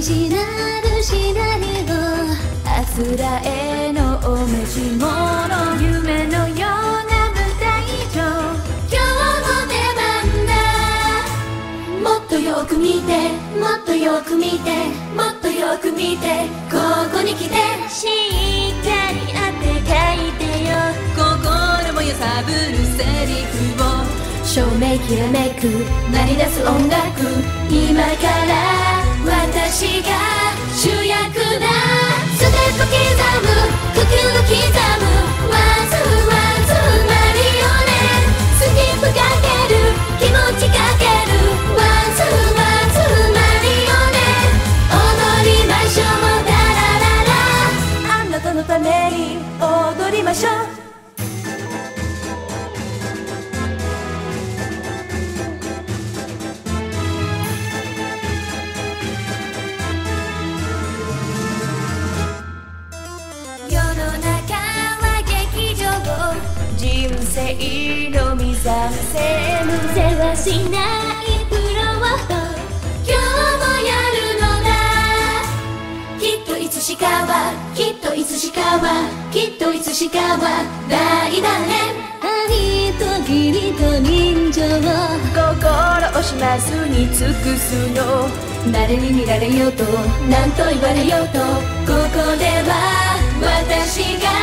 ジナルシナリオあつらえのお召し物夢のような舞台上今日も出番だ。もっとよく見てもっとよく見て。もっとよく見てここに来てしっかり当て。書いてよ心も揺さぶるセリフを。照明きらめく鳴り出す音楽。今から私が主役だ。ステップ刻む。呼吸刻む。 one two one two マリオネスキップかける。気持ちかける。 one two one two マリオネ踊りましょう。ダラララあなたのために踊りましょう。人生のミザンセムせはしないプロット今日もやるの。だきっといつしかはきっといつしかはきっといつしかは大団円愛と義理と人情を心をしますに尽くすの。誰に見られようと何と言われようとここでは私が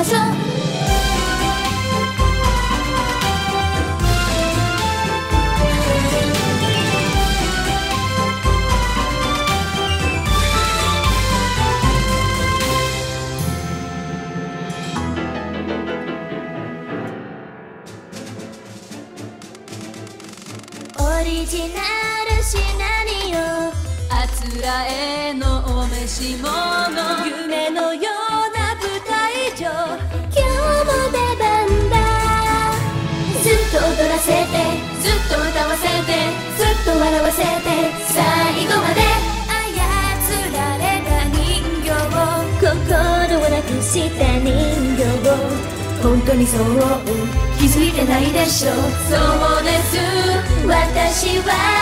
ましょう。オリジナルシナリオ。あつらえのお召し物。夢のようした人形を本当にそう気づいてないでしょそうです。私は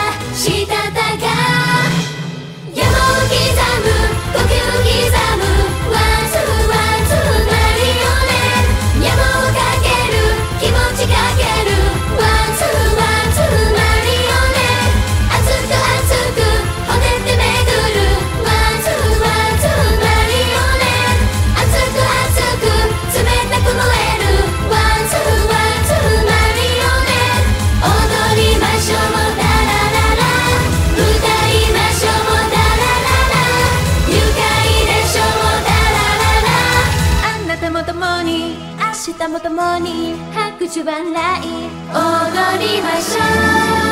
共に明日も共に拍手笑い。踊りましょう。